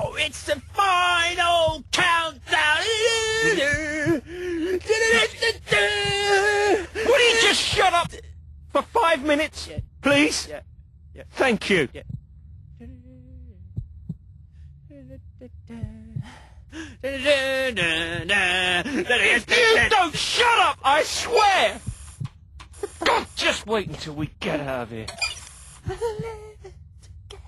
Oh, it's the final countdown. Would you just shut up for five minutes, Yeah. please? Yeah. Yeah. Thank you. You don't shut up, I swear! God, just wait until we get out of here.